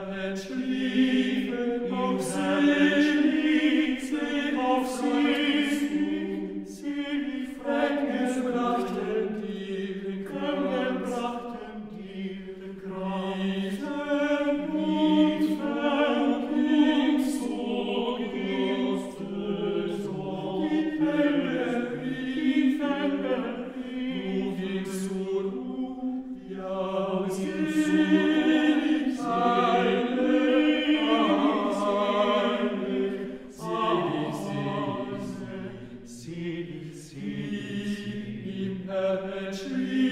And Herr Sieh, im Herren schliefen.